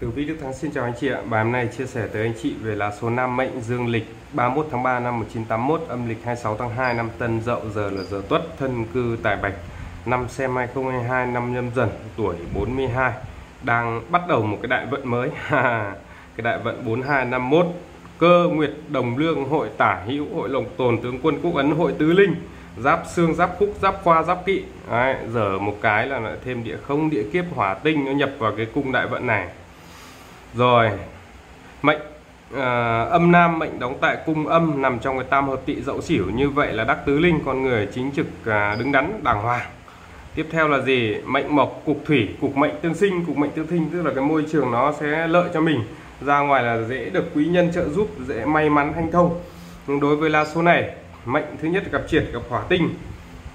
Từ Vi Đức Thắng xin chào anh chị ạ. Bài hôm nay chia sẻ tới anh chị về là số 5 mệnh dương lịch 31 tháng 3 năm 1981, âm lịch 26 tháng 2 năm Tân Dậu, giờ là giờ Tuất, thân cư tại Bạch. Năm xem 2022, năm nhâm dần, tuổi 42. Đang bắt đầu một cái đại vận mới. cái đại vận 4251. Cơ Nguyệt Đồng Lương, hội Tả Hữu, hội Lồng Tồn, tướng quân Quốc Ấn, hội Tứ Linh giáp xương giáp khúc giáp khoa giáp kỵ Đấy, giờ một cái là lại thêm địa không địa kiếp hỏa tinh nó nhập vào cái cung đại vận này rồi. Mệnh à, âm nam mệnh đóng tại cung âm nằm trong cái tam hợp tỵ dậu xỉu. Như vậy là đắc tứ linh con người chính trực à, đứng đắn đàng hoàng. Tiếp theo là gì? Mệnh mộc cục thủy cục mệnh tương sinh cục mệnh tương sinh tức là cái môi trường nó sẽ lợi cho mình. Ra ngoài là dễ được quý nhân trợ giúp dễ may mắn hanh thông. Nhưng đối với la số này mệnh thứ nhất là gặp triệt gặp hỏa tinh.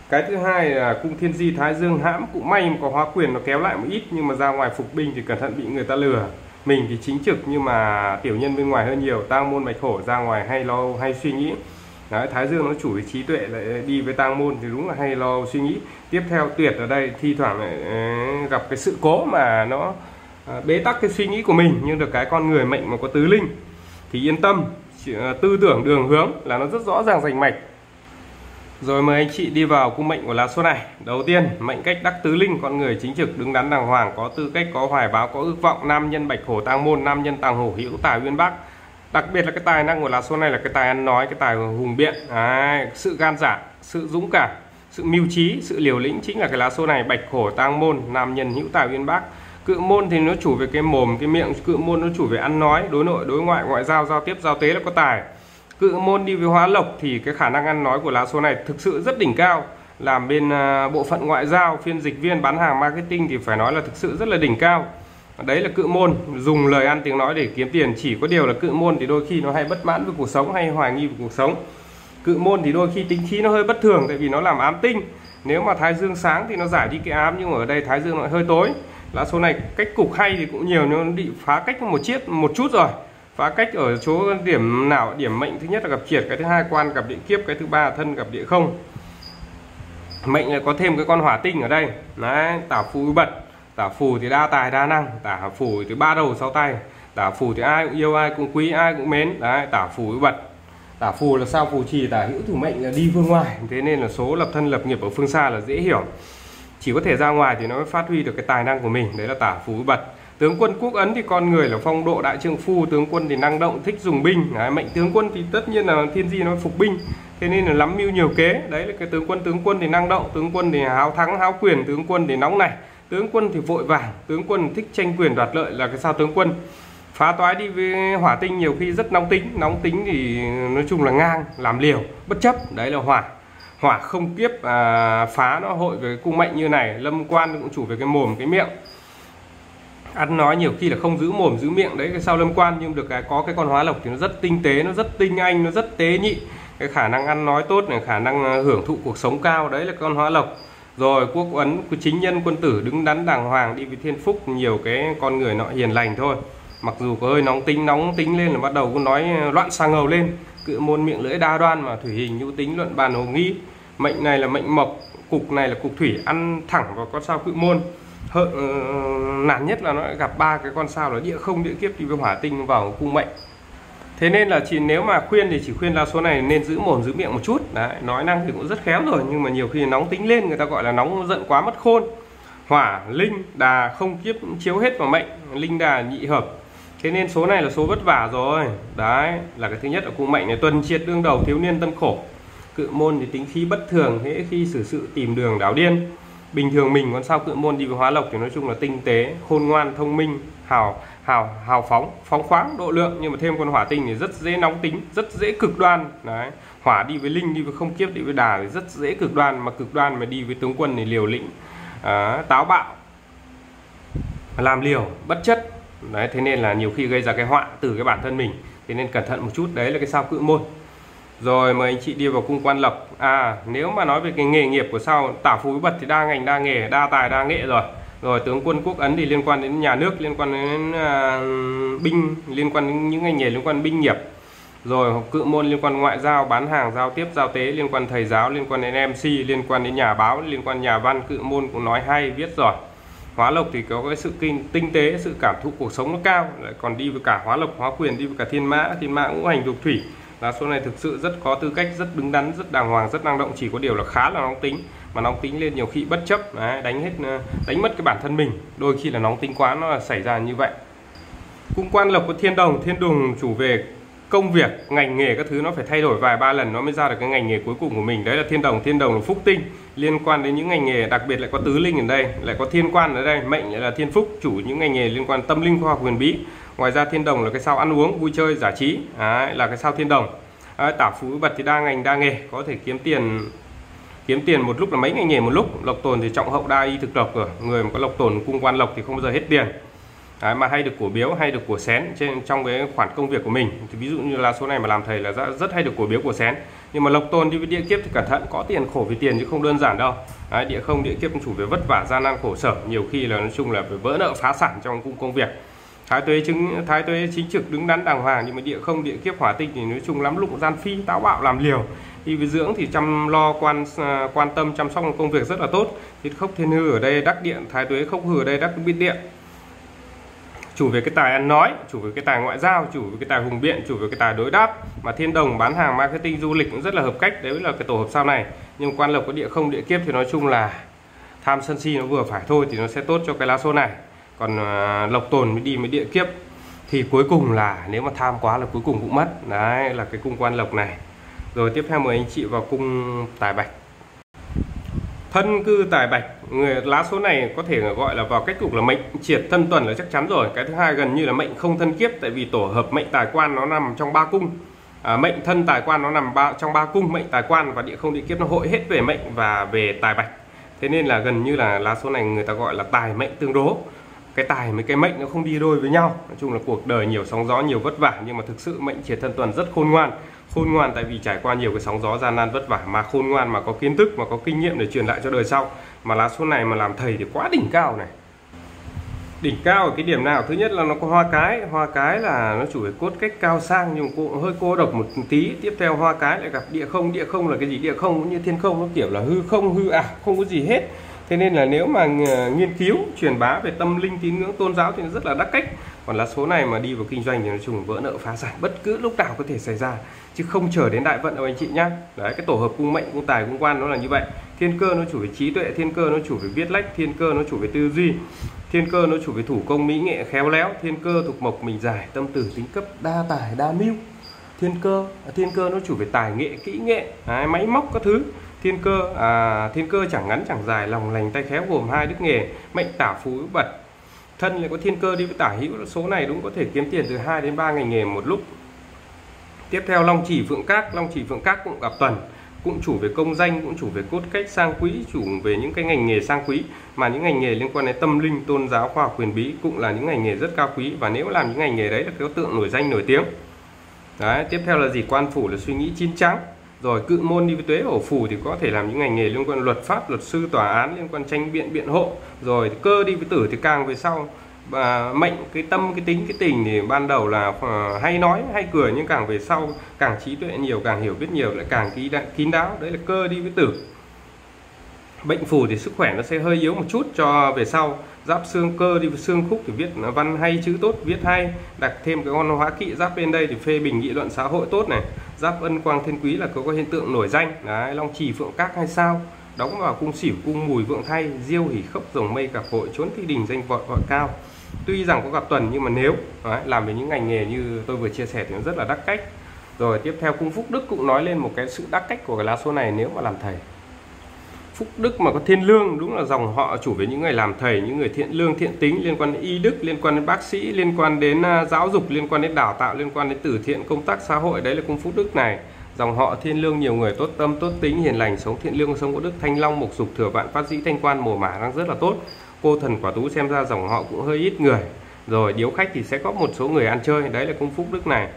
Cái thứ hai là cung thiên di thái dương hãm cũng may có hóa quyền nó kéo lại một ít nhưng mà ra ngoài phục binh thì cẩn thận bị người ta lừa mình thì chính trực nhưng mà tiểu nhân bên ngoài hơn nhiều tang môn bạch hổ ra ngoài hay lo hay suy nghĩ. Đấy, Thái Dương nó chủ về trí tuệ lại đi với tang môn thì đúng là hay lo suy nghĩ. Tiếp theo tuyệt ở đây thi thoảng lại ờ, gặp cái sự cố mà nó ờ, bế tắc cái suy nghĩ của mình nhưng được cái con người mệnh mà có tứ linh. Thì yên tâm ờ, tư tưởng đường hướng là nó rất rõ ràng rành mạch rồi mời anh chị đi vào cung mệnh của lá số này. Đầu tiên, mệnh cách đắc tứ linh, con người chính trực, đứng đắn đàng hoàng, có tư cách, có hoài báo, có ước vọng, nam nhân bạch hổ tang môn, nam nhân tàng hổ hữu tài uyên bắc. Đặc biệt là cái tài năng của lá số này là cái tài ăn nói, cái tài hùng biện, à, sự gan dạ, sự dũng cảm, sự mưu trí, sự liều lĩnh chính là cái lá số này bạch hổ tang môn, nam nhân hữu tài uyên bác. Cự môn thì nó chủ về cái mồm, cái miệng, cự môn nó chủ về ăn nói, đối nội, đối ngoại, ngoại giao, giao tiếp, giao tế là có tài cự môn đi với hóa lộc thì cái khả năng ăn nói của lá số này thực sự rất đỉnh cao. Làm bên à, bộ phận ngoại giao, phiên dịch viên, bán hàng, marketing thì phải nói là thực sự rất là đỉnh cao. Đấy là cự môn, dùng lời ăn tiếng nói để kiếm tiền, chỉ có điều là cự môn thì đôi khi nó hay bất mãn với cuộc sống, hay hoài nghi về cuộc sống. Cự môn thì đôi khi tính khí nó hơi bất thường tại vì nó làm ám tinh. Nếu mà thái dương sáng thì nó giải đi cái ám, nhưng mà ở đây thái dương lại hơi tối. Lá số này cách cục hay thì cũng nhiều nó bị phá cách một chiếc, một chút rồi phá cách ở chỗ điểm nào, điểm mệnh thứ nhất là gặp triệt, cái thứ hai quan gặp địa kiếp, cái thứ ba thân gặp địa không. Mệnh là có thêm cái con hỏa tinh ở đây. Đấy, tả phù bật. Tả phù thì đa tài, đa năng. Tả phù thì ba đầu, sáu tay. Tả phù thì ai cũng yêu, ai cũng quý, ai cũng mến. Đấy, tả phù bật. Tả phù là sao? Phù trì tả hữu thủ mệnh là đi phương ngoài. Thế nên là số lập thân lập nghiệp ở phương xa là dễ hiểu. Chỉ có thể ra ngoài thì nó mới phát huy được cái tài năng của mình. Đấy là tả phù bật tướng quân quốc ấn thì con người là phong độ đại trượng phu tướng quân thì năng động thích dùng binh. Đấy, mệnh tướng quân thì tất nhiên là thiên di nó phục binh. Thế nên là lắm mưu nhiều kế. Đấy là cái tướng quân tướng quân thì năng động tướng quân thì háo thắng háo quyền tướng quân thì nóng này tướng quân thì vội vàng tướng quân thích tranh quyền đoạt lợi là cái sao tướng quân. Phá toái đi với hỏa tinh nhiều khi rất nóng tính. Nóng tính thì nói chung là ngang làm liều bất chấp. Đấy là hỏa. Hỏa không kiếp à, phá nó hội với cung mệnh như này. Lâm quan cũng chủ về cái mồm cái miệng ăn nói nhiều khi là không giữ mồm, giữ miệng đấy, cái sau lâm quan, nhưng được cái, có cái con hóa lộc thì nó rất tinh tế, nó rất tinh anh, nó rất tế nhị. Cái khả năng ăn nói tốt này, khả năng à, hưởng thụ cuộc sống cao, đấy là con hóa lộc. Rồi quốc ấn chính nhân, quân tử đứng đắn đàng hoàng, đi với thiên phúc, nhiều cái con người nọ hiền lành thôi. Mặc dù có hơi nóng tính nóng tính lên là bắt đầu cũng nói à, loạn sang ngầu lên cự môn miệng lưỡi đa đoan mà thủy hình, nhu tính, luận bàn, hồ nghi. Mệnh này là mệnh mộc, cục này là cục thủy, ăn thẳng vào con sao cự môn. Hợ, ừ, nản nhất là nó gặp ba cái con sao là địa không địa kiếp đi với hỏa tinh vào cung mệnh. Thế nên là chỉ nếu mà khuyên thì chỉ khuyên là số này nên giữ mồm giữ miệng một chút. Đấy nói năng thì cũng rất khéo rồi nhưng mà nhiều khi nóng tính lên người ta gọi là nóng giận quá mất khôn. Hỏa linh đà không kiếp chiếu hết vào mệnh linh đà nhị hợp. Thế nên số này là số vất vả rồi. Đấy là cái thứ nhất ở cung mệnh này tuần triệt đương đầu thiếu niên tân khổ. Cự môn thì tính khí bất thường thế khi xử sự tìm đường đảo điên bình thường mình con sao cự môn đi với hóa lộc thì nói chung là tinh tế khôn ngoan thông minh hào hào hào phóng phóng khoáng độ lượng. Nhưng mà thêm con hỏa tinh thì rất dễ nóng tính rất dễ cực đoan. Đấy hỏa đi với linh đi với không kiếp đi với đà thì rất dễ cực đoan. Mà cực đoan mà đi với tướng quân thì liều lĩnh à, táo bạo làm liều bất chất. Đấy thế nên là nhiều khi gây ra cái họa từ cái bản thân mình. Thế nên cẩn thận một chút đấy là cái sao cự môn rồi mời anh chị đi vào cung quan lộc à nếu mà nói về cái nghề nghiệp của sau tả phú bật thì đa ngành đa nghề đa tài đa nghệ rồi. Rồi tướng quân quốc ấn thì liên quan đến nhà nước liên quan đến à, binh liên quan đến những ngành nghề liên quan binh nghiệp. Rồi cự môn liên quan ngoại giao bán hàng giao tiếp giao tế liên quan thầy giáo liên quan đến mc liên quan đến nhà báo liên quan nhà văn cự môn cũng nói hay viết giỏi hóa lộc thì có cái sự kinh tinh tế sự cảm thụ cuộc sống nó cao. Lại còn đi với cả hóa lộc hóa quyền đi với cả thiên mã thiên mã ngũ hành dục thủy lá số này thực sự rất có tư cách rất đứng đắn rất đàng hoàng rất năng động. Chỉ có điều là khá là nóng tính. Mà nóng tính lên nhiều khi bất chấp đấy, đánh hết ờ, đánh mất cái bản thân mình. Đôi khi là nóng tính quá nó là xảy ra như vậy. Cung quan lộc của thiên đồng. Thiên đồng chủ về công việc ngành nghề các thứ nó phải thay đổi vài ba lần nó mới ra được cái ngành nghề cuối cùng của mình. Đấy là thiên đồng. Thiên đồng là phúc tinh. Liên quan đến những ngành nghề đặc biệt lại có tứ linh ở đây lại có thiên quan ở đây mệnh là thiên phúc chủ những ngành nghề liên quan tâm linh khoa học huyền bí ngoài ra thiên đồng là cái sao ăn uống vui chơi giải trí. Đấy, là cái sao thiên đồng. Đấy, tả phú bật thì đa ngành đa nghề. Có thể kiếm tiền kiếm tiền một lúc là mấy ngành nghề một lúc. Lộc tồn thì trọng hậu đa y thực lộc rồi. Người mà có lộc tồn cung quan lộc thì không bao giờ hết tiền. Đấy, mà hay được của biếu hay được của xén trên trong cái khoản công việc của mình. Thì ví dụ như là số này mà làm thầy là rất hay được của biếu của xén. Nhưng mà lộc tôn đi với địa kiếp thì cẩn thận có tiền khổ vì tiền chứ không đơn giản đâu. Đấy, địa không địa kiếp chủ về vất vả gian nan khổ sở. Nhiều khi là nói chung là phải vỡ nợ phá sản trong cung công việc thái tuế chứng thái tuế chính trực đứng đắn đàng hoàng, nhưng mà địa không, địa kiếp hỏa tinh thì nói chung lắm, lụng gian phi, táo bạo làm liều. Đi với dưỡng thì chăm lo, quan à, quan tâm, chăm sóc công việc rất là tốt. Thì khốc thiên hư ở đây, đắc điện, thái tuế khốc hư ở đây, đắc biết điện. Chủ về cái tài ăn nói, chủ về cái tài ngoại giao, chủ về cái tài hùng biện, chủ về cái tài đối đáp. Mà thiên đồng bán hàng, marketing, du lịch cũng rất là hợp cách, đấy là cái tổ hợp sau này. Nhưng quan lộc có địa không, địa kiếp thì nói chung là tham sân si nó vừa phải thôi thì nó sẽ tốt cho cái lá số này còn à, lộc tồn mới đi mới địa kiếp. Thì cuối cùng là nếu mà tham quá là cuối cùng cũng mất. Đấy là cái cung quan lộc này. Rồi tiếp theo mời anh chị vào cung tài bạch. Thân cư tài bạch người lá số này có thể gọi là vào cách cục là mệnh triệt thân tuần là chắc chắn rồi. Cái thứ hai gần như là mệnh không thân kiếp tại vì tổ hợp mệnh tài quan nó nằm trong ba cung. À, mệnh thân tài quan nó nằm ba, trong ba cung mệnh tài quan và địa không địa kiếp nó hội hết về mệnh và về tài bạch. Thế nên là gần như là lá số này người ta gọi là tài mệnh tương đố cái tài với cái mệnh nó không đi đôi với nhau. Nói chung là cuộc đời nhiều sóng gió nhiều vất vả nhưng mà thực sự mệnh triệt thân tuần rất khôn ngoan. Khôn ngoan tại vì trải qua nhiều cái sóng gió gian nan vất vả mà khôn ngoan mà có kiến thức mà có kinh nghiệm để truyền lại cho đời sau. Mà lá số này mà làm thầy thì quá đỉnh cao này. Đỉnh cao ở cái điểm nào? Thứ nhất là nó có hoa cái. Hoa cái là nó chủ về cốt cách cao sang nhưng cũng hơi cô độc một tí. Tiếp theo hoa cái lại gặp địa không. Địa không là cái gì? Địa không cũng như thiên không nó kiểu là hư không hư ảo à, không có gì hết thế nên là nếu mà nghiên cứu truyền bá về tâm linh tín ngưỡng tôn giáo thì nó rất là đắt cách. Còn lá số này mà đi vào kinh doanh thì nói chung vỡ nợ phá sản bất cứ lúc nào có thể xảy ra. Chứ không chờ đến đại vận đâu anh chị nhá. Đấy cái tổ hợp cung mệnh cung tài cung quan nó là như vậy. Thiên cơ nó chủ về trí tuệ thiên cơ nó chủ về viết lách thiên cơ nó chủ về tư duy thiên cơ nó chủ về thủ công mỹ nghệ khéo léo thiên cơ thuộc mộc mình giải tâm tử tính cấp đa tài đa mưu. Thiên cơ à, thiên cơ nó chủ về tài nghệ kỹ nghệ đấy, máy móc các thứ thiên cơ à, thiên cơ chẳng ngắn chẳng dài lòng lành tay khéo gồm hai đức nghề mệnh tả phú bật. Thân lại có thiên cơ đi với tả hữu số này đúng có thể kiếm tiền từ 2 đến 3 ngành nghề một lúc. Tiếp theo long chỉ phượng các. Long chỉ phượng các cũng gặp tuần cũng chủ về công danh cũng chủ về cốt cách sang quý chủ về những cái ngành nghề sang quý. Mà những ngành nghề liên quan đến tâm linh tôn giáo khoa học quyền bí cũng là những ngành nghề rất cao quý. Và nếu làm những ngành nghề đấy là có tượng nổi danh nổi tiếng. Đấy tiếp theo là gì? Quan phủ là suy nghĩ chín trắng rồi, cự môn đi với tuế ổ phủ thì có thể làm những ngành nghề liên quan luật pháp, luật sư, tòa án, liên quan tranh biện biện hộ. Rồi, cơ đi với tử thì càng về sau. Và mệnh, cái tâm, cái tính, cái tình thì ban đầu là ờ, hay nói, hay cười nhưng càng về sau càng trí tuệ nhiều, càng hiểu biết nhiều lại càng ký kín đáo. Đấy là cơ đi với tử. Bệnh phù thì sức khỏe nó sẽ hơi yếu một chút cho về sau. Giáp xương cơ đi với xương khúc thì viết văn hay, chữ tốt, viết hay. Đặt thêm cái con hóa kỵ giáp bên đây thì phê bình nghị luận xã hội tốt này giáp ân quang thiên quý là có, có hiện tượng nổi danh. Đấy long trì phượng các hay sao? Đóng vào cung xỉu cung mùi vượng thay diêu hỉ khốc rồng mây gặp hội trốn thi đình danh vọt vọt cao. Tuy rằng có gặp tuần nhưng mà nếu đấy, làm về những ngành nghề như tôi vừa chia sẻ thì nó rất là đắc cách. Rồi tiếp theo cung phúc đức cũng nói lên một cái sự đắc cách của cái lá số này nếu mà làm thầy phúc đức mà có thiên lương, đúng là dòng họ chủ về những người làm thầy, những người thiện lương, thiện tính, liên quan đến y đức, liên quan đến bác sĩ, liên quan đến à, giáo dục, liên quan đến đào tạo, liên quan đến từ thiện công tác xã hội. Đấy là cung phúc đức này. Dòng họ thiên lương, nhiều người tốt tâm, tốt tính, hiền lành, sống thiện lương, sống có đức thanh long, mục dục, thừa vạn, phát dĩ, thanh quan, mồ mã đang rất là tốt. Cô thần quả tú xem ra dòng họ cũng hơi ít người. Rồi điếu khách thì sẽ có một số người ăn chơi. Đấy là cung phúc đức này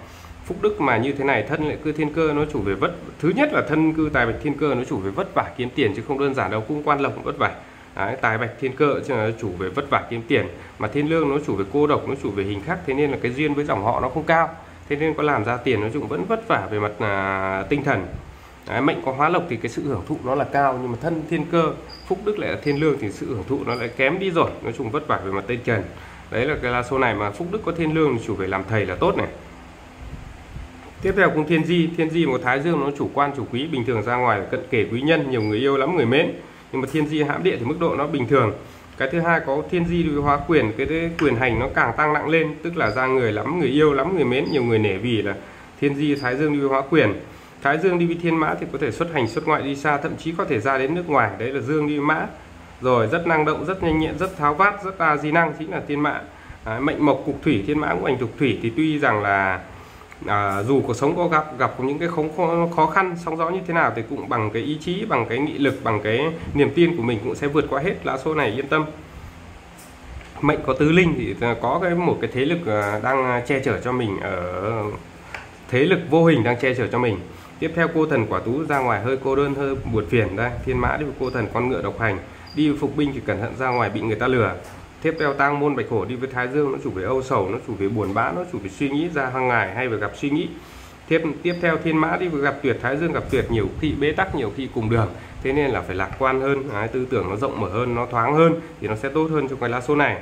phúc đức mà như thế này thân lại cư thiên cơ nó chủ về vất. Thứ nhất là thân cư tài bạch thiên cơ nó chủ về vất vả kiếm tiền chứ không đơn giản đâu cung quan lộc cũng vất vả. Đấy, tài bạch thiên cơ chủ về vất vả kiếm tiền. Mà thiên lương nó chủ về cô độc nó chủ về hình khắc thế nên là cái duyên với dòng họ nó không cao. Thế nên có làm ra tiền nó cũng vẫn vất vả về mặt à, tinh thần. Đấy, mệnh có hóa lộc thì cái sự hưởng thụ nó là cao nhưng mà thân thiên cơ phúc đức lại là thiên lương thì sự hưởng thụ nó lại kém đi rồi nói chung vất vả về mặt tinh trần đấy là cái là số này mà phúc đức có thiên lương chủ về làm thầy là tốt này tiếp theo cung thiên di. Thiên di một thái dương nó chủ quan chủ quý bình thường ra ngoài cận kề quý nhân nhiều người yêu lắm người mến. Nhưng mà thiên di hãm địa thì mức độ nó bình thường. Cái thứ hai có thiên di đối hóa quyền cái thứ quyền hành nó càng tăng nặng lên tức là ra người lắm người yêu lắm người mến nhiều người nể vì là thiên di thái dương đối hóa quyền. Thái dương đi với thiên mã thì có thể xuất hành xuất ngoại đi xa thậm chí có thể ra đến nước ngoài. Đấy là dương đi mã. Rồi rất năng động rất nhanh nhẹn rất tháo vát rất đa di năng chính là thiên mã. À, mệnh mộc cục thủy thiên mã cũng ảnh thuộc thủy. Thì tuy rằng là à, dù cuộc sống có gặp gặp những cái khó, khó khăn sóng gió như thế nào thì cũng bằng cái ý chí bằng cái nghị lực bằng cái niềm tin của mình cũng sẽ vượt qua hết. Lá số này yên tâm. Mệnh có tứ linh thì có cái một cái thế lực à, đang che chở cho mình ở thế lực vô hình đang che chở cho mình. Tiếp theo cô thần quả tú ra ngoài hơi cô đơn hơi buồn phiền đây. Thiên mã đi với cô thần con ngựa độc hành. Đi phục binh thì cẩn thận ra ngoài bị người ta lừa tiếp theo tang môn bạch hổ đi với thái dương nó chủ về âu sầu nó chủ về buồn bã nó chủ về suy nghĩ ra hàng ngày hay về gặp suy nghĩ. Tiếp tiếp theo thiên mã đi với gặp tuyệt thái dương gặp tuyệt nhiều khi bế tắc nhiều khi cùng đường. Thế nên là phải lạc quan hơn Đấy, tư tưởng nó rộng mở hơn nó thoáng hơn thì nó sẽ tốt hơn trong cái lá số này.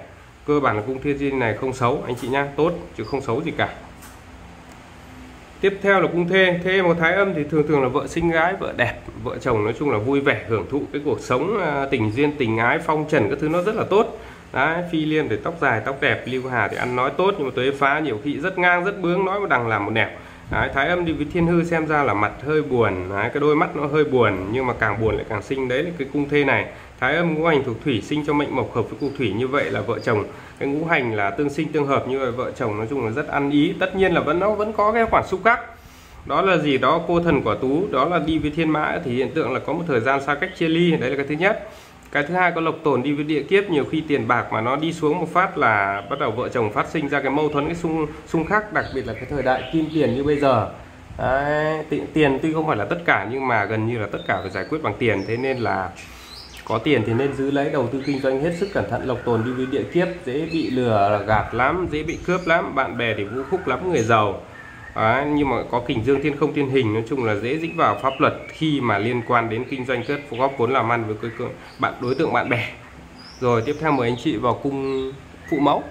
Cơ bản là cung thiên di này không xấu anh chị nhá tốt chứ không xấu gì cả. Tiếp theo là cung thê thê một thái âm thì thường thường là vợ sinh gái vợ đẹp vợ chồng nói chung là vui vẻ hưởng thụ cái cuộc sống à, tình duyên tình ái phong trần các thứ nó rất là tốt đấy phi liên thì tóc dài tóc đẹp lưu hà thì ăn nói tốt nhưng mà tuế phá nhiều khi rất ngang rất bướng nói một đằng làm một nẻo. Đấy, thái âm đi với thiên hư xem ra là mặt hơi buồn đấy, cái đôi mắt nó hơi buồn nhưng mà càng buồn lại càng sinh đấy là cái cung thê này. Thái âm ngũ hành thuộc thủy sinh cho mệnh mộc hợp với cung thủy như vậy là vợ chồng. Cái ngũ hành là tương sinh tương hợp như vậy vợ chồng nói chung là rất ăn ý. Tất nhiên là vẫn nó vẫn có cái khoản xúc khắc. đó là gì? Đó cô thần quả tú. Đó là đi với thiên mã thì hiện tượng là có một thời gian xa cách chia ly. Đấy là cái thứ nhất cái thứ hai có lộc tồn đi với địa kiếp nhiều khi tiền bạc mà nó đi xuống một phát là bắt đầu vợ chồng phát sinh ra cái mâu thuẫn cái xung xung khắc đặc biệt là cái thời đại kim tiền như bây giờ. Đấy, tiền tuy không phải là tất cả nhưng mà gần như là tất cả phải giải quyết bằng tiền. Thế nên là có tiền thì nên giữ lấy đầu tư kinh doanh hết sức cẩn thận lộc tồn đi với địa kiếp dễ bị lừa gạt lắm dễ bị cướp lắm bạn bè thì vũ khúc lắm người giàu. À, nhưng mà có kình dương thiên không thiên hình nói chung là dễ dính vào pháp luật khi mà liên quan đến kinh doanh kết góp vốn làm ăn với cơ, bạn đối tượng bạn bè. Rồi tiếp theo mời anh chị vào cung phụ mẫu.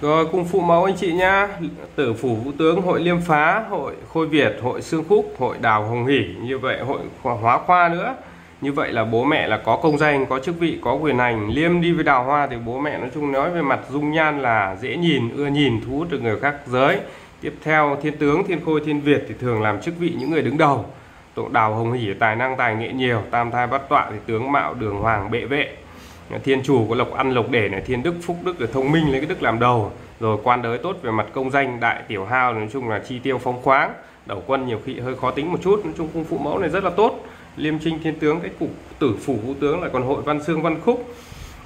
Rồi cung phụ mẫu anh chị nhá. Tử phủ vũ tướng hội liêm phá hội khôi việt hội xương khúc hội đào hồng hỷ như vậy hội hóa khoa nữa. Như vậy là bố mẹ là có công danh có chức vị có quyền hành. Liêm đi với đào hoa thì bố mẹ nói chung nói về mặt dung nhan là dễ nhìn ưa nhìn thu hút được người khác giới tiếp theo, thiên tướng, thiên khôi, thiên việt thì thường làm chức vị những người đứng đầu. Tổ đào hồng hỉ tài năng, tài nghệ nhiều, tam thai bắt tọa thì tướng mạo, đường hoàng, bệ vệ. Thiên chủ có lộc ăn, lộc để này, thiên đức, phúc đức là thông minh lấy cái đức làm đầu. Rồi quan đới tốt về mặt công danh, đại tiểu hao, nói chung là chi tiêu phóng khoáng. Đầu quân nhiều khi hơi khó tính một chút, nói chung cung phụ mẫu này rất là tốt. Liêm trinh, thiên tướng, cái cục tử phủ vũ tướng lại còn hội văn xương văn khúc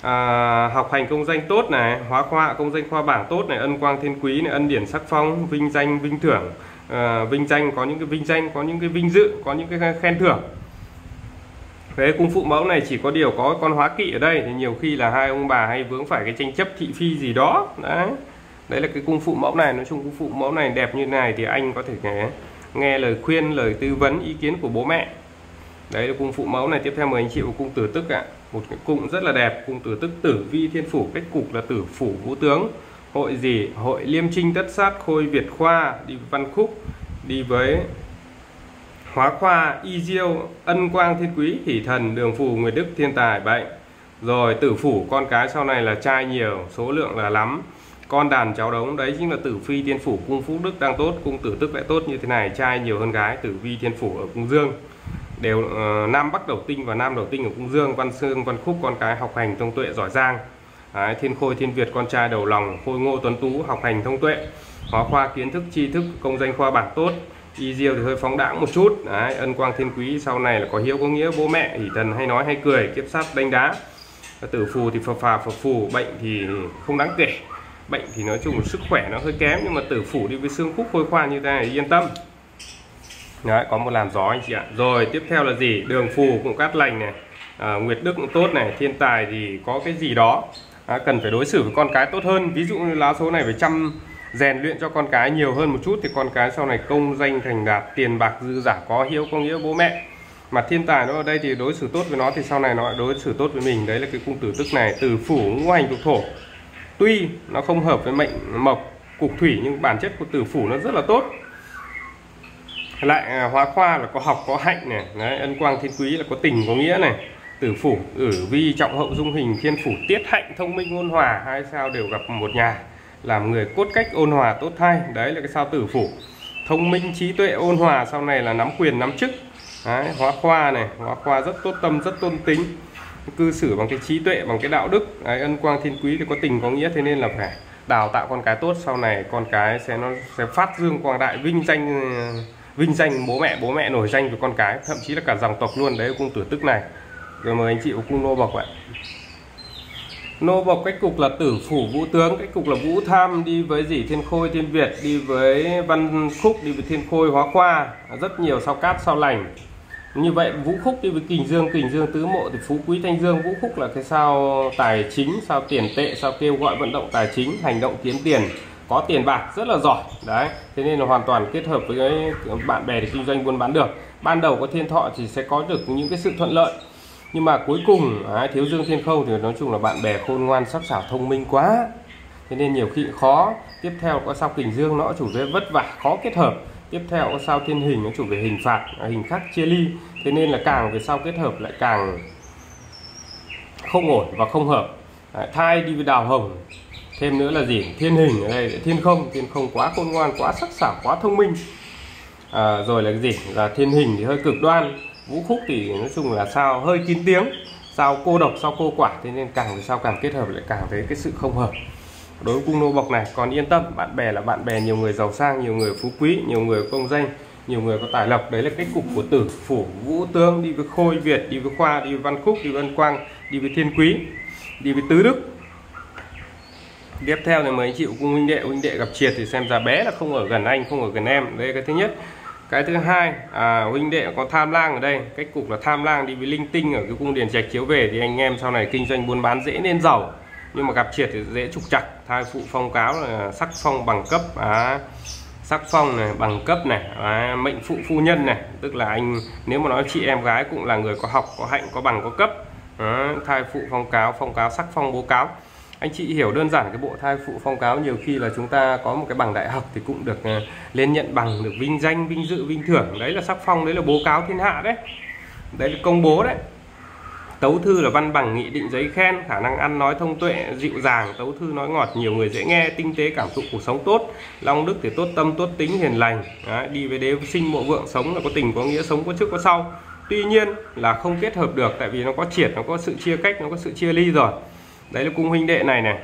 à, học hành công danh tốt này hóa khoa công danh khoa bảng tốt này ân quang thiên quý này ân điển sắc phong vinh danh vinh thưởng. À, vinh danh có những cái vinh danh có những cái vinh dự có những cái khen thưởng. Thế cung phụ mẫu này chỉ có điều có con hóa kỵ ở đây thì nhiều khi là hai ông bà hay vướng phải cái tranh chấp thị phi gì đó. Đấy. Đấy là cái cung phụ mẫu này nói chung cung phụ mẫu này đẹp như này thì anh có thể nghe, nghe lời khuyên lời tư vấn ý kiến của bố mẹ đấy là cung phụ mẫu này, tiếp theo mời anh chị vào cung tử tức ạ. Một cái cung rất là đẹp, cung tử tức tử vi thiên phủ, cách cục là tử phủ vũ tướng. Hội gì? Hội liêm trinh tất sát khôi việt khoa, đi văn khúc, đi với hóa khoa, y diêu, ân quang thiên quý, hỷ thần, đường phù, nguyệt đức, thiên tài, bệnh. Rồi, tử phủ, con cái sau này là trai nhiều, số lượng là lắm. Con đàn cháu đống, đấy chính là tử phi thiên phủ, cung phúc đức đang tốt, cung tử tức lại tốt như thế này, trai nhiều hơn gái, tử vi thiên phủ ở cung dương đều uh, nam bắc đầu tinh và nam đầu tinh ở cung dương văn xương văn khúc con cái học hành thông tuệ giỏi giang. Đấy, thiên khôi thiên việt con trai đầu lòng khôi ngô tuấn tú học hành thông tuệ. Hóa khoa kiến thức tri thức công danh khoa bảng tốt. Y diêu thì hơi phóng đãng một chút. Đấy, ân quang thiên quý sau này là có hiếu có nghĩa bố mẹ thì thần hay nói hay cười kiếp sát đánh đá. Tử phù thì phập phà phập phù bệnh thì không đáng kể. Bệnh thì nói chung là sức khỏe nó hơi kém nhưng mà tử phủ đi với xương khúc khôi khoa như thế này yên tâm. Đấy, có một làn gió anh chị ạ. Rồi tiếp theo là gì? Đường phù cũng cát lành này. À, nguyệt đức cũng tốt này. Thiên tài thì có cái gì đó. À, cần phải đối xử với con cái tốt hơn. Ví dụ như lá số này phải chăm rèn luyện cho con cái nhiều hơn một chút thì con cái sau này công danh thành đạt tiền bạc dư giả có hiếu có nghĩa bố mẹ. Mà thiên tài nó ở đây thì đối xử tốt với nó thì sau này nó đối xử tốt với mình. Đấy là cái cung tử tức này. Từ phủ ngũ hành thuộc thổ. Tuy nó không hợp với mệnh mộc cục thủy nhưng bản chất của tử phủ nó rất là tốt lại à, hóa khoa là có học có hạnh này. Đấy, ân quang thiên quý là có tình có nghĩa này. Tử phủ ử vi trọng hậu dung hình thiên phủ tiết hạnh thông minh ôn hòa hai sao đều gặp một nhà. Làm người cốt cách ôn hòa tốt thay. Đấy là cái sao tử phủ. Thông minh trí tuệ ôn hòa sau này là nắm quyền nắm chức. Đấy, hóa khoa này hóa khoa rất tốt tâm rất tôn tính cư xử bằng cái trí tuệ bằng cái đạo đức. Đấy, ân quang thiên quý thì có tình có nghĩa thế nên là phải đào tạo con cái tốt. Sau này con cái sẽ nó sẽ phát dương quang đại vinh danh vinh danh bố mẹ bố mẹ nổi danh với con cái, thậm chí là cả dòng tộc luôn. Đấy, cung tử tức này. Rồi mời anh chị có cung nô bộc ạ. Nô bộc cách cục là tử phủ vũ tướng, cách cục là vũ tham, đi với gì thiên khôi, thiên việt, đi với văn khúc, đi với thiên khôi, hóa khoa. Rất nhiều sao cát, sao lành. Như vậy, vũ khúc đi với kình dương kình dương tứ mộ thì phú quý thanh dương. Vũ khúc là cái sao tài chính, sao tiền tệ, sao kêu gọi vận động tài chính, hành động kiếm tiền có tiền bạc rất là giỏi. Đấy thế nên là hoàn toàn kết hợp với cái bạn bè để kinh doanh buôn bán được. Ban đầu có thiên thọ thì sẽ có được những cái sự thuận lợi. Nhưng mà cuối cùng đấy, thiếu dương thiên không thì nói chung là bạn bè khôn ngoan sắc sảo thông minh quá. Thế nên nhiều khi khó. Tiếp theo có sao kình dương nó chủ về vất vả khó kết hợp. Tiếp theo có sao thiên hình nó chủ về hình phạt hình khắc chia ly. Thế nên là càng về sau kết hợp lại càng không ổn và không hợp. Đấy, thai đi với đào hồng thêm nữa là gì? Thiên hình ở đây thiên không. Thiên không quá khôn ngoan quá sắc sảo quá thông minh. À, rồi là cái gì? Là thiên hình thì hơi cực đoan vũ khúc thì nói chung là sao hơi kín tiếng. Sao cô độc sao cô quả thế nên càng về sau càng kết hợp lại càng thấy cái sự không hợp. Đối với cung nô bộc này còn yên tâm bạn bè là bạn bè nhiều người giàu sang nhiều người phú quý nhiều người công danh nhiều người có tài lộc. Đấy là cách cục của tử phủ vũ tướng đi với khôi việt đi với khoa đi với văn khúc đi với văn quang đi với thiên quý đi với tứ đức tiếp theo thì mời anh chị cung huynh đệ huynh đệ gặp triệt thì xem ra bé là không ở gần anh không ở gần em. Đây cái thứ nhất. Cái thứ hai à, huynh đệ có tham lang ở đây. Cách cục là tham lang đi với linh tinh ở cái cung điền trạch chiếu về thì anh em sau này kinh doanh buôn bán dễ nên giàu. Nhưng mà gặp triệt thì dễ trục chặt thai phụ phong cáo là sắc phong bằng cấp à, sắc phong này bằng cấp này à, mệnh phụ phu nhân này. Tức là anh nếu mà nói chị em gái cũng là người có học có hạnh có bằng có cấp à, thai phụ phong cáo phong cáo sắc phong bố cáo anh chị hiểu đơn giản cái bộ thai phụ phong cáo nhiều khi là chúng ta có một cái bằng đại học thì cũng được ờ, lên nhận bằng được vinh danh vinh dự vinh thưởng. Đấy là sắc phong đấy là bố cáo thiên hạ đấy. Đấy là công bố đấy. Tấu thư là văn bằng nghị định giấy khen khả năng ăn nói thông tuệ dịu dàng tấu thư nói ngọt nhiều người dễ nghe tinh tế cảm thụ cuộc sống tốt. Long đức thì tốt tâm tốt tính hiền lành. Đấy, đi với đế sinh mộ vượng sống là có tình có nghĩa sống có trước có sau. Tuy nhiên là không kết hợp được tại vì nó có triệt nó có sự chia cách nó có sự chia ly rồi đấy là cung huynh đệ này này.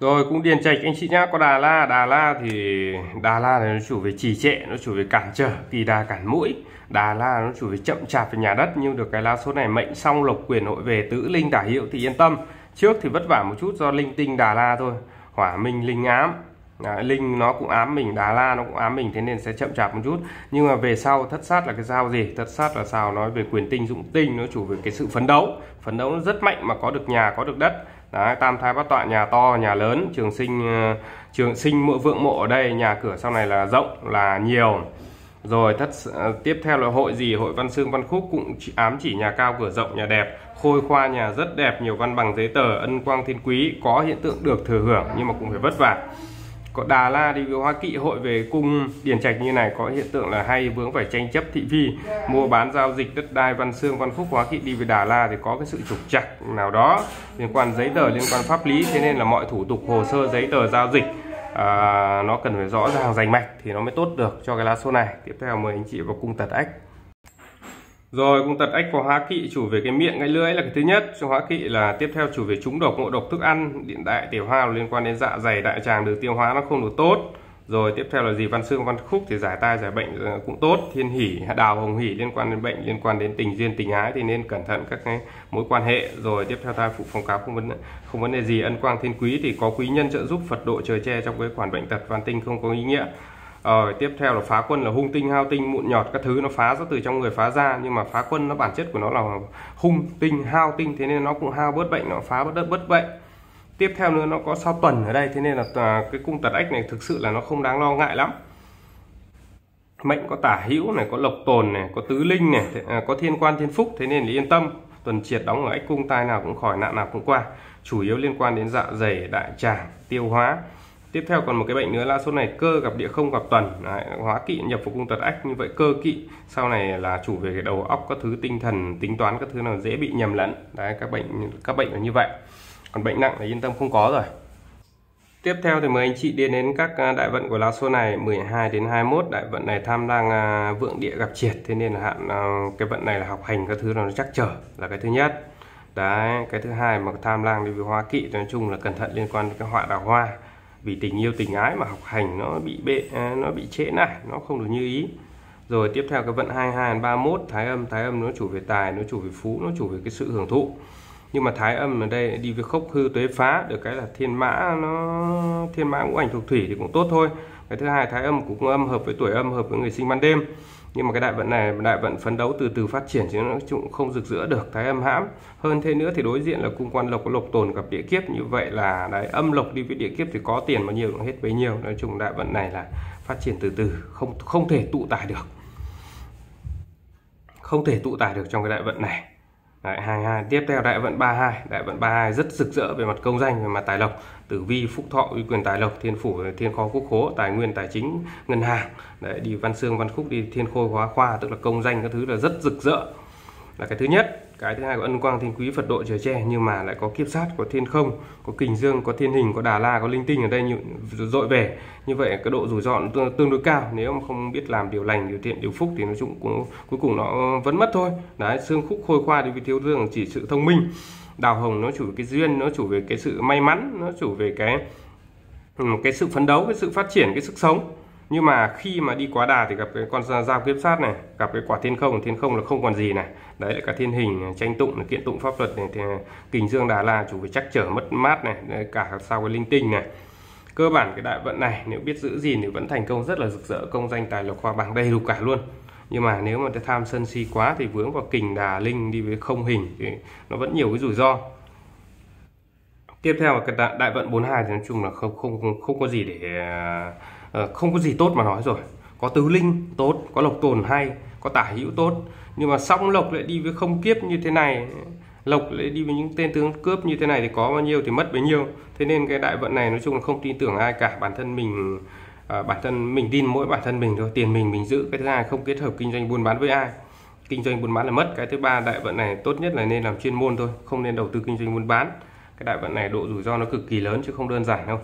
Rồi, cung điền trạch, anh chị nhá, có đà la đà la thì đà la này nó chủ về trì trệ, nó chủ về cản trở, kỳ đà cản mũi. Đà la nó chủ về chậm chạp về nhà đất, nhưng được cái la số này mệnh xong lộc quyền hội về tứ linh đả hiệu thì yên tâm. Trước thì vất vả một chút do linh tinh đà la thôi. Hỏa minh linh ám. Đấy, linh nó cũng ám mình đá la nó cũng ám mình thế nên sẽ chậm chạp một chút. Nhưng mà về sau thất sát là cái sao gì? Thất sát là sao nói về quyền tinh dụng tinh nó chủ về cái sự phấn đấu. Phấn đấu nó rất mạnh mà có được nhà có được đất. Đấy, tam thai bát tọa nhà to nhà lớn. Trường sinh ờ, trường sinh mộ vượng mộ ở đây nhà cửa sau này là rộng là nhiều. Rồi thất ờ, tiếp theo là hội gì? Hội văn xương văn khúc cũng ám chỉ nhà cao cửa rộng nhà đẹp. Khôi khoa nhà rất đẹp nhiều văn bằng giấy tờ ân quang thiên quý có hiện tượng được thừa hưởng nhưng mà cũng phải vất vả có Đà La đi với Hoa Kỵ hội về cung Điền Trạch như này có hiện tượng là hay vướng phải tranh chấp thị phi mua bán giao dịch đất đai văn xương văn phúc Hoa Kỵ đi với Đà La thì có cái sự trục trặc nào đó liên quan giấy tờ liên quan pháp lý. Thế nên là mọi thủ tục hồ sơ giấy tờ giao dịch à, nó cần phải rõ ràng rành mạch thì nó mới tốt được cho cái lá số này. Tiếp theo mời anh chị vào cung tật ách rồi, cũng tật ách có hóa kỵ chủ về cái miệng, cái lưỡi là cái thứ nhất. Trong hóa kỵ là tiếp theo chủ về trúng độc, ngộ độc, thức ăn, điện đại, tiểu hoa liên quan đến dạ dày, đại tràng, đường tiêu hóa nó không được tốt. Rồi, tiếp theo là gì? Văn xương, văn khúc thì giải tai, giải bệnh ờ, cũng tốt. Thiên hỷ, đào hồng hỷ liên quan đến bệnh, liên quan đến tình duyên, tình ái thì nên cẩn thận các cái mối quan hệ. Rồi, tiếp theo thai phụ phòng cáo không vấn không vấn đề gì. Ân quang thiên quý thì có quý nhân trợ giúp phật độ trời che trong cái khoản bệnh tật văn tinh không có ý nghĩa rồi tiếp theo là phá quân là hung tinh hao tinh mụn nhọt các thứ nó phá ra từ trong người phá ra nhưng mà phá quân nó bản chất của nó là hung tinh hao tinh thế nên nó cũng hao bớt bệnh nó phá bớt đất bớt bệnh. Tiếp theo nữa nó có sao tuần ở đây thế nên là à, cái cung tật ếch này thực sự là nó không đáng lo ngại lắm. Mệnh có tả hữu này có lộc tồn này có tứ linh này à, có thiên quan thiên phúc thế nên là yên tâm tuần triệt đóng ở ếch cung tai nào cũng khỏi nạn nào cũng qua. Chủ yếu liên quan đến dạ dày đại tràng tiêu hóa tiếp theo còn một cái bệnh nữa là số này cơ gặp địa không gặp tuần. Đấy, hóa kỵ nhập phục cung tật ách như vậy cơ kỵ. Sau này là chủ về cái đầu óc các thứ tinh thần tính toán các thứ nào dễ bị nhầm lẫn. Đấy các bệnh các bệnh là như vậy. Còn bệnh nặng là yên tâm không có rồi. Tiếp theo thì mời anh chị đến đến các à, đại vận của lá số này 12 đến 21 đại vận này tham đang à, vượng địa gặp triệt. Thế nên là hạn à, cái vận này là học hành các thứ nó chắc trở là cái thứ nhất. Đấy cái thứ hai mà tham lang đi với hoa kỵ nói chung là cẩn thận liên quan đến cái họa đào hoa vì tình yêu, tình ái mà học hành nó bị bệ à, nó bị trễ này nó không được như ý. Rồi tiếp theo cái vận 22 31 thái âm thái âm nó chủ về tài, nó chủ về phú, nó chủ về cái sự hưởng thụ. Nhưng mà thái âm ở đây đi với khốc hư tuế phá, được cái là thiên mã nó, thiên mã ngũ ảnh thuộc thủy thì cũng tốt thôi. Cái thứ hai, thái âm cũng âm hợp với tuổi, âm hợp với người sinh ban đêm nhưng mà cái đại vận này, đại vận phấn đấu từ từ phát triển chứ nó cũng không rực rỡ được, thái âm hãm. Hơn thế nữa thì đối diện là cung quan lộc có lộc tồn gặp địa kiếp. Như vậy là đấy, âm lộc đi với địa kiếp thì có tiền bao nhiêu cũng hết bấy nhiêu. Nói chung đại vận này là phát triển từ từ, không không thể tụ tài được. Không thể tụ tài được trong cái đại vận này. Đấy, 22 tiếp theo đại vận 32 đại vận 32 rất rực rỡ về mặt công danh về mặt tài lộc. Tử vi phúc thọ uy quyền tài lộc thiên phủ thiên kho quốc khố tài nguyên tài chính ngân hàng. Đấy đi văn xương văn khúc đi thiên khôi hóa khoa tức là công danh các thứ là rất rực rỡ là cái thứ nhất cái thứ hai có ân quang thiên quý phật độ trời Tre nhưng mà lại có kiếp sát có thiên không có kình dương có thiên hình có đà la có linh tinh ở đây như dội về. Như vậy cái độ rủi ro tương, đối cao. Nếu mà không biết làm điều lành điều thiện điều phúc thì nói chung cũng cuối cùng nó vẫn mất thôi. Đấy xương khúc khôi khoa thì vì thiếu dương chỉ sự thông minh. Đào hồng nó chủ về cái duyên nó chủ về cái sự may mắn nó chủ về cái ừ, cái sự phấn đấu cái sự phát triển cái sức sống nhưng mà khi mà đi quá đà thì gặp cái con dao kiếp sát này gặp cái quả thiên không thiên không là không còn gì này. Đấy là cả thiên hình tranh tụng kiện tụng pháp luật này thì kình dương đà la chủ về chắc trở mất mát này đấy, cả sau cái linh tinh này. Cơ bản cái đại vận này nếu biết giữ gìn thì vẫn thành công rất là rực rỡ công danh tài lộc khoa bằng đầy đủ cả luôn. Nhưng mà nếu mà tham sân si quá thì vướng vào kình đà linh đi với không hình thì nó vẫn nhiều cái rủi ro. Tiếp theo là cái đại, đại vận 42 thì nói chung là không không không, không có gì để uh, Ờ, không có gì tốt mà nói rồi. Có tứ linh tốt có lộc tồn hay có tả hữu tốt. Nhưng mà song lộc lại đi với không kiếp như thế này lộc lại đi với những tên tướng cướp như thế này thì có bao nhiêu thì mất bấy nhiêu. Thế nên cái đại vận này nói chung là không tin tưởng ai cả. Bản thân mình à, bản thân mình tin mỗi bản thân mình thôi. Tiền mình mình giữ cái thứ hai không kết hợp kinh doanh buôn bán với ai. Kinh doanh buôn bán là mất. Cái thứ ba đại vận này tốt nhất là nên làm chuyên môn thôi không nên đầu tư kinh doanh buôn bán. Cái đại vận này độ rủi ro nó cực kỳ lớn chứ không đơn giản đâu.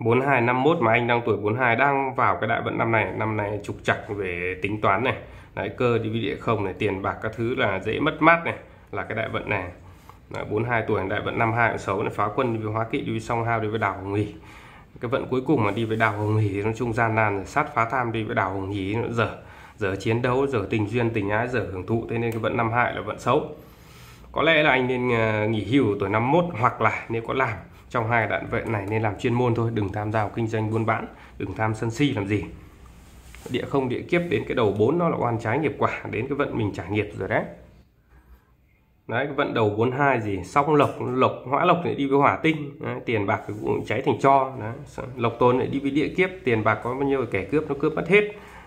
4251 mà anh đang tuổi 42 đang vào cái đại vận năm này. Năm này trục chặt về tính toán này. Đấy, cơ đi địa không này tiền bạc các thứ là dễ mất mát này là cái đại vận này. Đấy, 42 tuổi đại vận năm hai xấu này phá quân đi với hóa kỵ đi với song hao đi với đảo hồng nghỉ. Cái vận cuối cùng mà đi với đảo hồng nghỉ thì nói chung gian nan sát phá tham đi với đảo hồng nghỉ nó dở. Dở chiến đấu dở tình duyên tình ái dở hưởng thụ thế nên cái vận năm hai là vận xấu. Có lẽ là anh nên ờ, nghỉ hưu tuổi 51 hoặc là nếu có làm trong hai đoạn vận này nên làm chuyên môn thôi đừng tham gia vào kinh doanh buôn bán đừng tham sân si làm gì. Địa không địa kiếp đến cái đầu 4 nó là oan trái nghiệp quả đến cái vận mình trả nghiệp rồi đấy. Đấy cái vận đầu 42 gì song lộc lộc hỏa lộc lại đi với hỏa tinh đấy, tiền bạc cũng cháy thành cho đấy. lộc tồn lại đi với địa kiếp tiền bạc có bao nhiêu kẻ cướp nó cướp mất hết.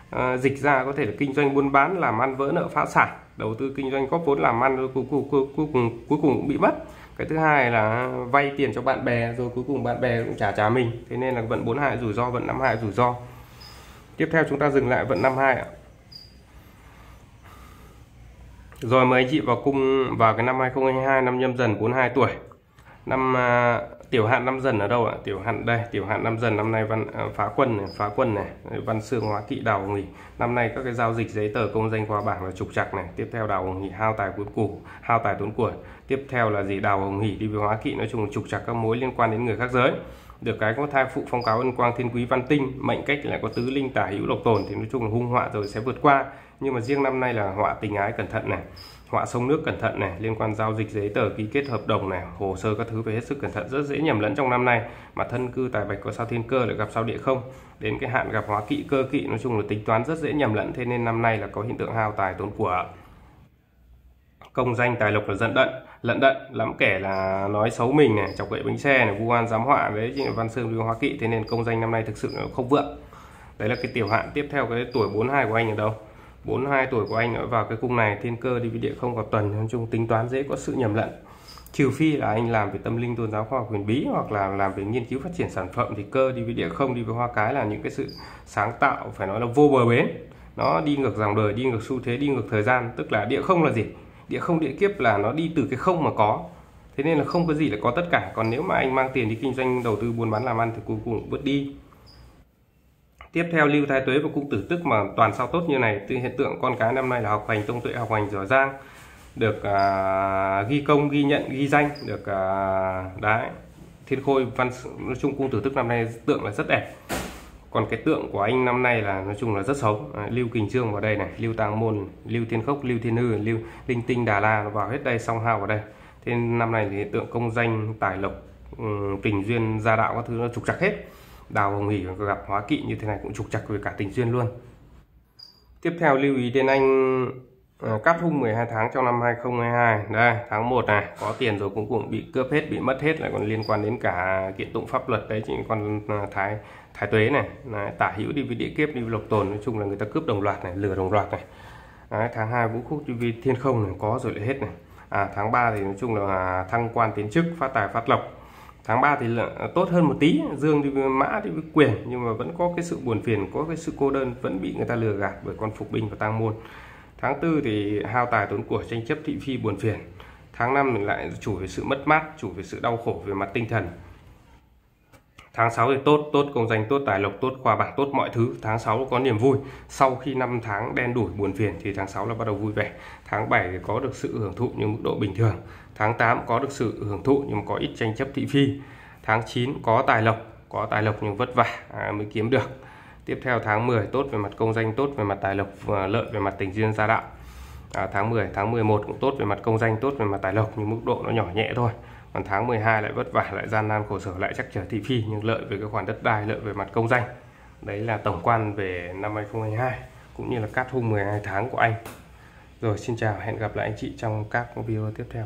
À, dịch ra có thể là kinh doanh buôn bán làm ăn vỡ nợ phá sản đầu tư kinh doanh góp vốn làm ăn cuối cùng cuối cùng cuối cùng cũng bị mất cái thứ hai là vay tiền cho bạn bè, rồi cuối cùng bạn bè cũng trả trả mình. Thế nên là vận 4 hại rủi ro, vận 5 hại rủi ro. Tiếp theo chúng ta dừng lại vận 52 ạ. Rồi mời anh chị vào cung vào cái năm 2022 năm nhâm dần 42 tuổi. Năm à, tiểu hạn năm dần ở đâu ạ? Tiểu hạn đây, tiểu hạn năm dần năm nay văn à, phá quân này, phá quân này văn xương hóa kỵ đào nghỉ năm nay các cái giao dịch giấy tờ công danh qua bảng là trục trặc này, tiếp theo đào nghỉ hao tài cuối củ hao tài tốn của. Tiếp theo là gì? Đào hồng nghỉ đi với hóa kỵ, nói chung là trục trặc các mối liên quan đến người khác giới. Được cái có thai phụ phong cáo ân quang thiên quý văn tinh, mệnh cách lại có tứ linh tả hữu lộc tồn, thì nói chung là hung họa rồi sẽ vượt qua nhưng mà riêng năm nay là họa tình ái cẩn thận này, họa sông nước cẩn thận này, liên quan giao dịch giấy tờ ký kết hợp đồng này, hồ sơ các thứ phải hết sức cẩn thận, rất dễ nhầm lẫn trong năm nay. Mà thân cư tài bạch có sao thiên cơ lại gặp sao địa không? Đến cái hạn gặp hóa kỵ cơ kỵ, nói chung là tính toán rất dễ nhầm lẫn, thế nên năm nay là có hiện tượng hao tài tốn của. Công danh tài lộc là giận đận, lận đận, lắm kẻ là nói xấu mình này, chọc gậy bánh xe này, vu oan giám họa, đấy chính là văn xương lưu hóa kỵ, thế nên công danh năm nay thực sự không vượng. Đấy là cái tiểu hạn tiếp theo, cái tuổi 42 của anh ở đâu? 42 tuổi của anh vào cái cung này, thiên cơ, đi với địa không gặp tuần, nói chung tính toán dễ có sự nhầm lẫn. Trừ phi là anh làm về tâm linh, tôn giáo, khoa học, huyền bí, hoặc là làm về nghiên cứu phát triển sản phẩm thì cơ, đi với địa không, đi với hoa cái là những cái sự sáng tạo, phải nói là vô bờ bến. Nó đi ngược dòng đời, đi ngược xu thế, đi ngược thời gian, tức là địa không là gì? Địa không, địa kiếp là nó đi từ cái không mà có. Thế nên là không có gì là có tất cả. Còn nếu mà anh mang tiền đi kinh doanh, đầu tư, buôn bán, làm ăn thì cuối cùng vứt đi tiếp theo lưu thái tuế và cung tử tức mà toàn sao tốt như này thì hiện tượng con cái năm nay là học hành tông tuệ học hành giỏi giang được à, ghi công ghi nhận ghi danh được à, đấy thiên khôi văn nói chung cung tử tức năm nay tượng là rất đẹp. Còn cái tượng của anh năm nay là nói chung là rất xấu. À, lưu kình trương vào đây này lưu tàng môn lưu thiên khốc lưu thiên hư lưu linh tinh đà la nó vào hết đây song hào vào đây. Thế năm nay thì hiện tượng công danh tài lộc ừ, tình duyên gia đạo các thứ nó trục trặc hết đào hồng hỉ gặp hóa kỵ như thế này cũng trục chặt về cả tình duyên luôn. Tiếp theo lưu ý đến anh ờ, uh, cắt hung 12 tháng trong năm 2022 đây tháng 1 này có tiền rồi cũng cũng bị cướp hết bị mất hết lại còn liên quan đến cả kiện tụng pháp luật. Đấy chính con ờ, thái thái tuế này đấy, tả hữu đi với địa kiếp đi với lộc tồn. Nói chung là người ta cướp đồng loạt này lừa đồng loạt này. Đấy, tháng 2 vũ khúc đi với thiên không này có rồi lại hết này. À, tháng 3 thì nói chung là thăng quan tiến chức phát tài phát lộc tháng 3 thì là tốt hơn một tí dương đi với mã đi với quyền nhưng mà vẫn có cái sự buồn phiền có cái sự cô đơn vẫn bị người ta lừa gạt bởi con phục binh và tang môn tháng 4 thì hao tài tốn của tranh chấp thị phi buồn phiền tháng 5 mình lại chủ về sự mất mát chủ về sự đau khổ về mặt tinh thần Tháng 6 thì tốt, tốt công danh, tốt tài lộc, tốt khoa bảng tốt mọi thứ. Tháng 6 có niềm vui. Sau khi 5 tháng đen đủi buồn phiền thì tháng 6 là bắt đầu vui vẻ. Tháng 7 thì có được sự hưởng thụ nhưng mức độ bình thường. Tháng 8 có được sự hưởng thụ nhưng mà có ít tranh chấp thị phi. Tháng 9 có tài lộc, có tài lộc nhưng vất vả à, mới kiếm được. Tiếp theo tháng 10 tốt về mặt công danh, tốt về mặt tài lộc, à, lợi về mặt tình duyên gia đạo. À, tháng 10, tháng 11 cũng tốt về mặt công danh, tốt về mặt tài lộc nhưng mức độ nó nhỏ nhẹ thôi còn tháng 12 lại vất vả lại gian nan khổ sở lại chắc trở thị phi nhưng lợi về cái khoản đất đai lợi về mặt công danh đấy là tổng quan về năm 2022 cũng như là cát hung 12 tháng của anh rồi xin chào hẹn gặp lại anh chị trong các video tiếp theo